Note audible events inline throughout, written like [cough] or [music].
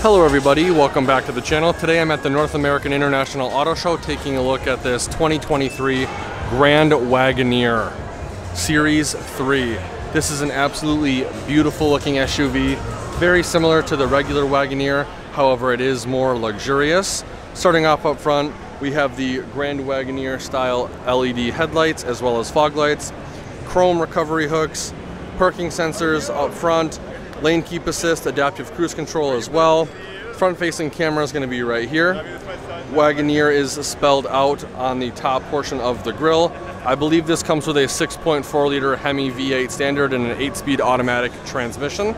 Hello everybody, welcome back to the channel. Today I'm at the North American International Auto Show taking a look at this 2023 Grand Wagoneer Series 3. This is an absolutely beautiful looking SUV, very similar to the regular Wagoneer, however it is more luxurious. Starting off up front, we have the Grand Wagoneer style LED headlights as well as fog lights, chrome recovery hooks, parking sensors up front, lane keep assist, adaptive cruise control as well. Front facing camera is going to be right here. Wagoneer is spelled out on the top portion of the grille. I believe this comes with a 6.4 liter Hemi V8 standard and an 8 speed automatic transmission.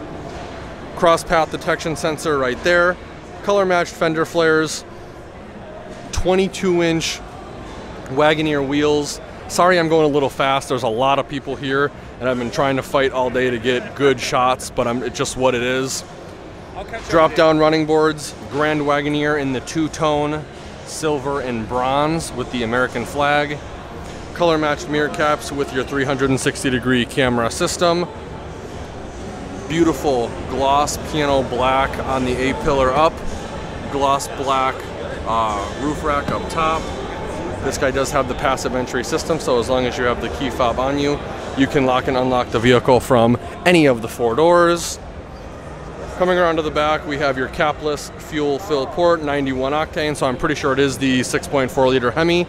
Cross path detection sensor right there. Color matched fender flares. 22 inch Wagoneer wheels. Sorry I'm going a little fast. There's a lot of people here and I've been trying to fight all day to get good shots, but I'm, it's just what it is. Drop down running boards, Grand Wagoneer in the two-tone, silver and bronze with the American flag. Color matched mirror caps with your 360 degree camera system. Beautiful gloss piano black on the A-pillar up. Gloss black uh, roof rack up top. This guy does have the passive entry system, so as long as you have the key fob on you, you can lock and unlock the vehicle from any of the four doors. Coming around to the back, we have your capless fuel fill port, 91 octane, so I'm pretty sure it is the 6.4 liter Hemi.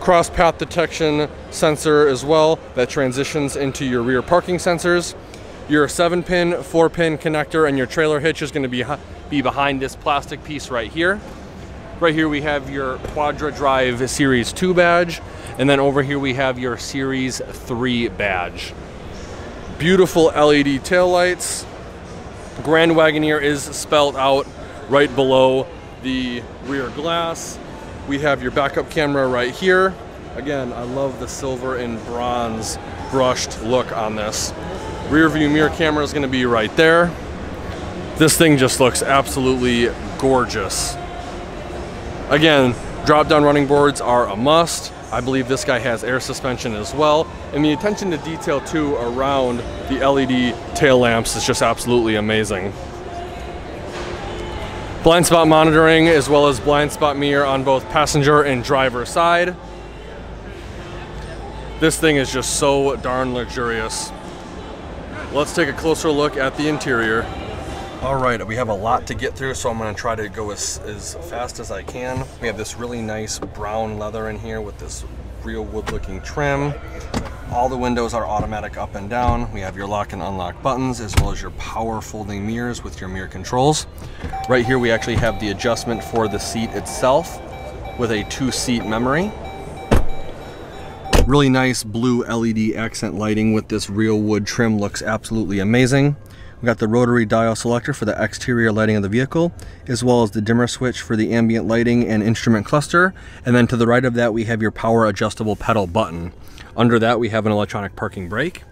Cross path detection sensor as well that transitions into your rear parking sensors. Your 7 pin, 4 pin connector and your trailer hitch is going to be, be behind this plastic piece right here. Right here we have your Quadra Drive Series 2 badge, and then over here we have your Series 3 badge. Beautiful LED taillights. Grand Wagoneer is spelled out right below the rear glass. We have your backup camera right here. Again, I love the silver and bronze brushed look on this. Rear view mirror camera is gonna be right there. This thing just looks absolutely gorgeous. Again, drop down running boards are a must. I believe this guy has air suspension as well. And the attention to detail too around the LED tail lamps is just absolutely amazing. Blind spot monitoring as well as blind spot mirror on both passenger and driver side. This thing is just so darn luxurious. Let's take a closer look at the interior. All right, we have a lot to get through, so I'm gonna try to go as, as fast as I can. We have this really nice brown leather in here with this real wood looking trim. All the windows are automatic up and down. We have your lock and unlock buttons as well as your power folding mirrors with your mirror controls. Right here we actually have the adjustment for the seat itself with a two seat memory. Really nice blue LED accent lighting with this real wood trim looks absolutely amazing. We got the rotary dial selector for the exterior lighting of the vehicle, as well as the dimmer switch for the ambient lighting and instrument cluster. And then to the right of that, we have your power adjustable pedal button. Under that, we have an electronic parking brake.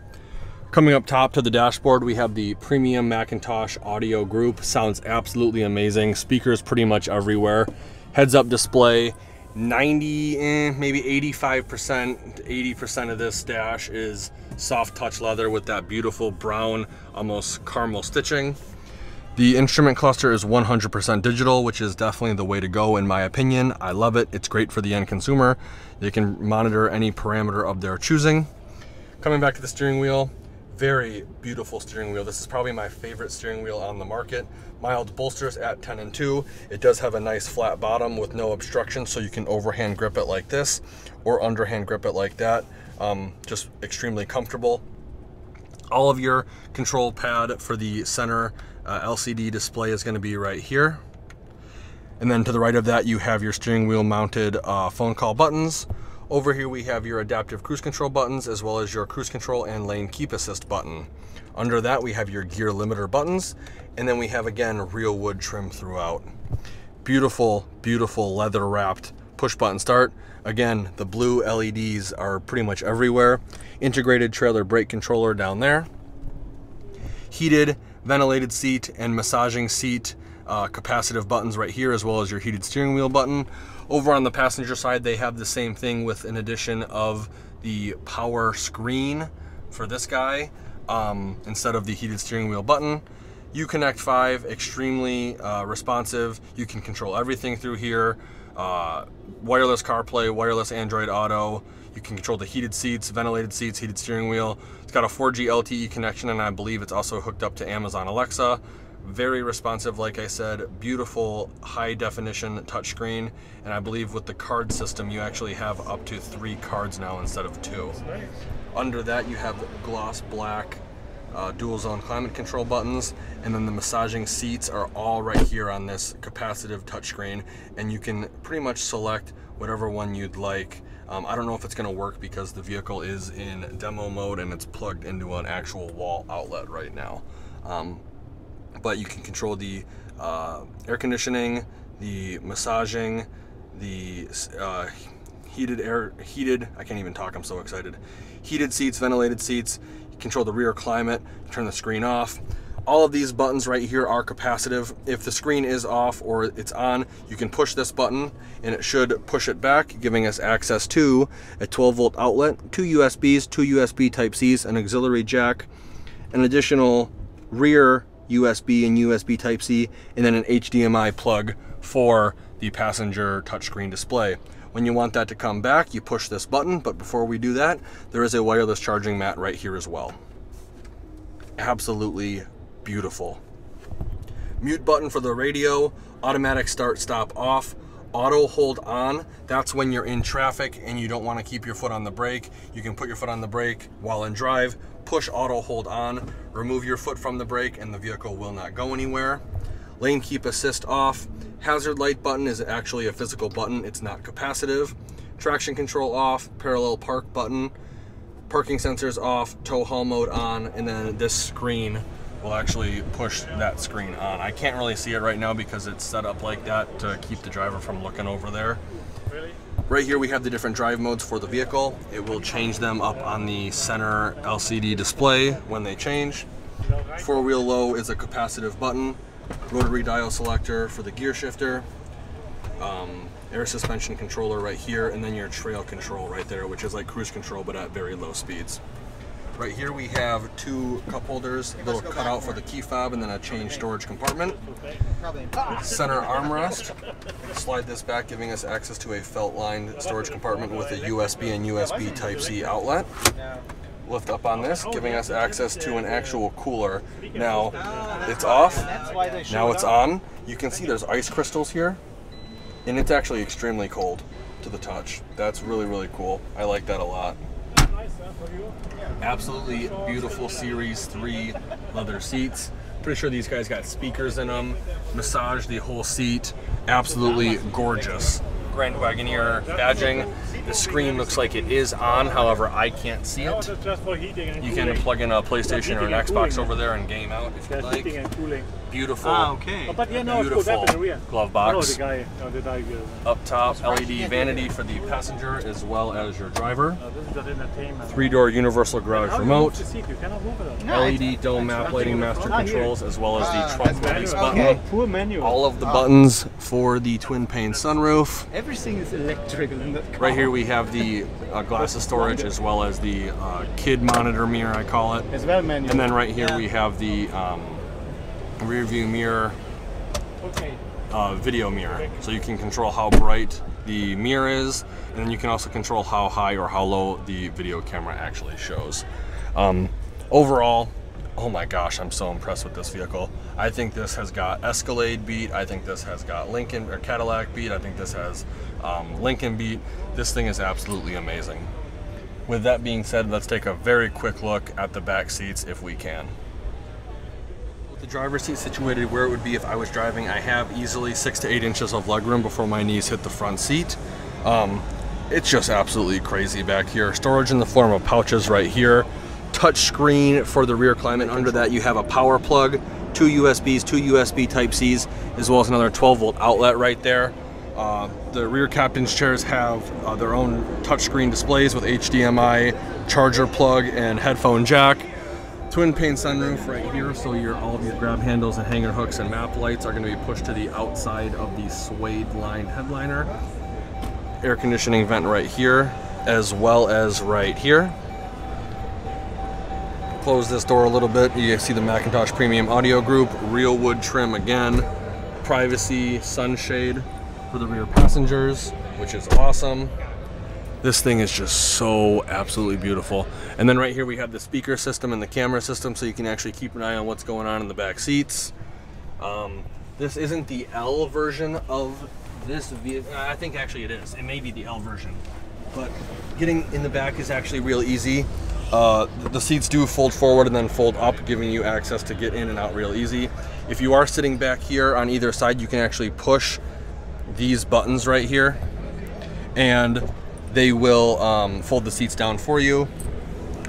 Coming up top to the dashboard, we have the premium McIntosh audio group. Sounds absolutely amazing. Speakers pretty much everywhere. Heads up display 90, eh, maybe 85%, 80% of this dash is soft touch leather with that beautiful brown, almost caramel stitching. The instrument cluster is 100% digital, which is definitely the way to go in my opinion. I love it. It's great for the end consumer. They can monitor any parameter of their choosing. Coming back to the steering wheel, very beautiful steering wheel. This is probably my favorite steering wheel on the market. Mild bolsters at 10 and 2. It does have a nice flat bottom with no obstruction, so you can overhand grip it like this or underhand grip it like that. Um, just extremely comfortable. All of your control pad for the center uh, LCD display is going to be right here. And then to the right of that, you have your steering wheel mounted uh, phone call buttons, over here we have your adaptive cruise control buttons as well as your cruise control and lane keep assist button. Under that we have your gear limiter buttons and then we have again real wood trim throughout. Beautiful, beautiful leather wrapped push button start. Again, the blue LEDs are pretty much everywhere. Integrated trailer brake controller down there. Heated, ventilated seat and massaging seat uh, capacitive buttons right here as well as your heated steering wheel button. Over on the passenger side, they have the same thing with an addition of the power screen for this guy um, instead of the heated steering wheel button. Uconnect 5, extremely uh, responsive. You can control everything through here. Uh, wireless CarPlay, wireless Android Auto. You can control the heated seats, ventilated seats, heated steering wheel. It's got a 4G LTE connection, and I believe it's also hooked up to Amazon Alexa. Very responsive, like I said, beautiful high definition touchscreen. And I believe with the card system, you actually have up to three cards now instead of two. Under that, you have gloss black uh, dual zone climate control buttons, and then the massaging seats are all right here on this capacitive touchscreen, and you can pretty much select whatever one you'd like. Um, I don't know if it's going to work because the vehicle is in demo mode and it's plugged into an actual wall outlet right now. Um, but you can control the uh, air conditioning, the massaging, the uh, heated air, heated, I can't even talk, I'm so excited. Heated seats, ventilated seats, control the rear climate, turn the screen off. All of these buttons right here are capacitive. If the screen is off or it's on, you can push this button and it should push it back, giving us access to a 12 volt outlet, two USBs, two USB type Cs, an auxiliary jack, an additional rear USB and USB type C, and then an HDMI plug for the passenger touchscreen display. When you want that to come back, you push this button, but before we do that, there is a wireless charging mat right here as well. Absolutely beautiful. Mute button for the radio, automatic start stop off, auto hold on. That's when you're in traffic and you don't want to keep your foot on the brake. You can put your foot on the brake while in drive, push auto hold on, remove your foot from the brake and the vehicle will not go anywhere. Lane keep assist off, Hazard light button is actually a physical button, it's not capacitive. Traction control off, parallel park button, parking sensors off, tow haul mode on, and then this screen will actually push that screen on. I can't really see it right now because it's set up like that to keep the driver from looking over there. Right here we have the different drive modes for the vehicle. It will change them up on the center LCD display when they change. Four wheel low is a capacitive button rotary dial selector for the gear shifter, um, air suspension controller right here, and then your trail control right there, which is like cruise control but at very low speeds. Right here we have two cup holders, a little cutout for the key fob and then a change storage compartment. Center [laughs] armrest. Slide this back giving us access to a felt lined storage compartment with a USB and USB Type-C outlet lift up on this, giving us access to an actual cooler. Now, it's off, now it's on. You can see there's ice crystals here, and it's actually extremely cold to the touch. That's really, really cool. I like that a lot. Absolutely beautiful Series 3 leather seats. Pretty sure these guys got speakers in them. Massage the whole seat. Absolutely gorgeous. Grand Wagoneer badging. The screen looks like it is on, however, I can't see it. You can plug in a PlayStation or an Xbox over there and game out if you like. Beautiful. Ah, okay. Oh, beautiful glove box. Up top, LED vanity for the passenger as well as your driver. Three-door universal garage remote. LED dome map lighting master controls as well as the trunk release button. All of the buttons for the twin pane sunroof. Everything is electrical in that car. Right here we have the uh, glasses storage as well as the uh, kid monitor mirror, I call it. As well manual. And then right here we have the um, rear view mirror uh, video mirror. So you can control how bright the mirror is, and then you can also control how high or how low the video camera actually shows. Um, overall, oh my gosh, I'm so impressed with this vehicle. I think this has got Escalade beat. I think this has got Lincoln or Cadillac beat. I think this has um, Lincoln beat. This thing is absolutely amazing. With that being said, let's take a very quick look at the back seats if we can. The driver's seat situated where it would be if I was driving, I have easily six to eight inches of legroom before my knees hit the front seat. Um, it's just absolutely crazy back here. Storage in the form of pouches right here touch screen for the rear climate. Under that you have a power plug, two USBs, two USB Type-Cs, as well as another 12 volt outlet right there. Uh, the rear captain's chairs have uh, their own touchscreen displays with HDMI, charger plug, and headphone jack. Twin pane sunroof right here, so your all of your grab handles and hanger hooks and map lights are going to be pushed to the outside of the suede lined headliner. Air conditioning vent right here, as well as right here. close this door a little bit. You see the McIntosh Premium Audio Group, real wood trim again, privacy sunshade for the rear passengers, which is awesome. This thing is just so absolutely beautiful. And then right here we have the speaker system and the camera system so you can actually keep an eye on what's going on in the back seats. Um, this isn't the L version of this vehicle. I think actually it is. It may be the L version. But getting in the back is actually real easy. Uh, the seats do fold forward and then fold up, giving you access to get in and out real easy. If you are sitting back here on either side, you can actually push these buttons right here and they will um, fold the seats down for you.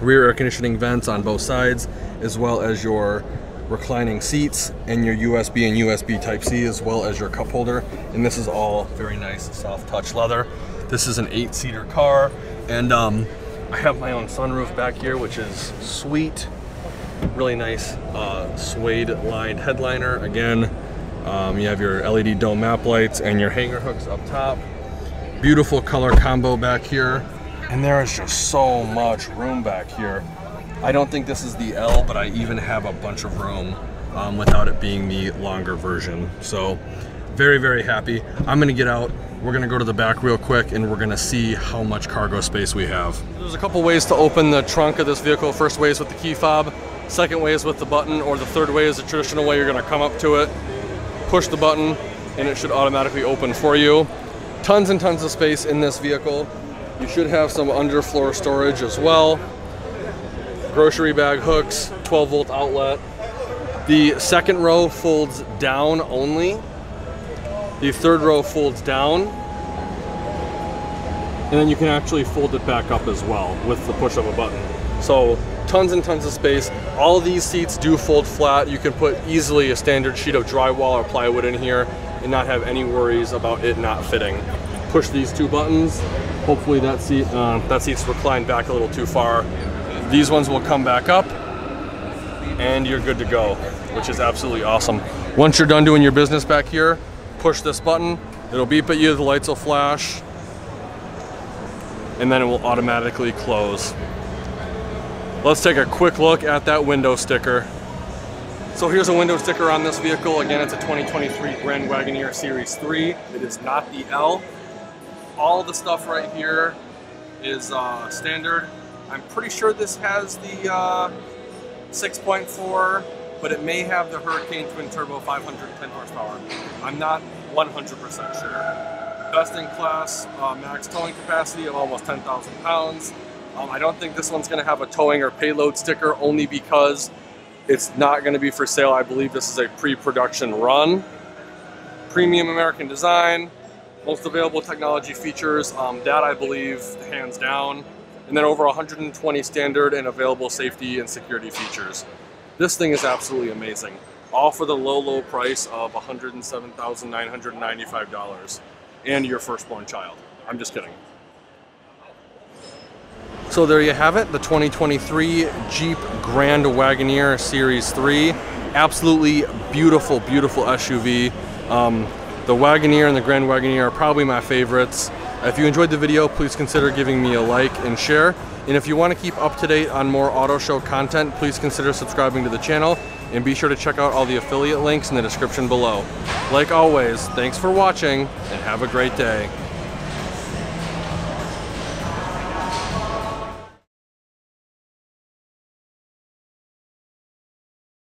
Rear air conditioning vents on both sides, as well as your reclining seats and your USB and USB Type-C, as well as your cup holder. And this is all very nice soft touch leather. This is an eight-seater car, and um, I have my own sunroof back here, which is sweet. Really nice uh, suede lined headliner. Again, um, you have your LED dome map lights and your hanger hooks up top. Beautiful color combo back here. And there is just so much room back here. I don't think this is the L, but I even have a bunch of room um, without it being the longer version. So very, very happy. I'm gonna get out. We're gonna go to the back real quick and we're gonna see how much cargo space we have. There's a couple ways to open the trunk of this vehicle. First way is with the key fob. Second way is with the button, or the third way is the traditional way. You're gonna come up to it, push the button, and it should automatically open for you. Tons and tons of space in this vehicle. You should have some underfloor storage as well. Grocery bag hooks, 12 volt outlet. The second row folds down only. The third row folds down. And then you can actually fold it back up as well with the push of a button. So tons and tons of space. All these seats do fold flat. You can put easily a standard sheet of drywall or plywood in here and not have any worries about it not fitting. Push these two buttons. Hopefully that seat uh, that seat's reclined back a little too far. These ones will come back up and you're good to go, which is absolutely awesome. Once you're done doing your business back here, push this button, it'll beep at you, the lights will flash, and then it will automatically close. Let's take a quick look at that window sticker. So here's a window sticker on this vehicle. Again, it's a 2023 Grand Wagoneer Series 3. It is not the L. All the stuff right here is uh, standard. I'm pretty sure this has the uh, 6.4, but it may have the Hurricane Twin Turbo 510 horsepower. I'm not 100% sure. Best in class uh, max towing capacity of almost 10,000 pounds. Um, I don't think this one's going to have a towing or payload sticker only because it's not going to be for sale. I believe this is a pre-production run. Premium American design, most available technology features, um, that I believe hands down. And then over 120 standard and available safety and security features. This thing is absolutely amazing. All for the low, low price of $107,995 and your firstborn child. I'm just kidding. So there you have it, the 2023 Jeep Grand Wagoneer Series 3. Absolutely beautiful, beautiful SUV. Um, the Wagoneer and the Grand Wagoneer are probably my favorites. If you enjoyed the video, please consider giving me a like and share. And if you want to keep up to date on more auto show content, please consider subscribing to the channel and be sure to check out all the affiliate links in the description below. Like always, thanks for watching and have a great day.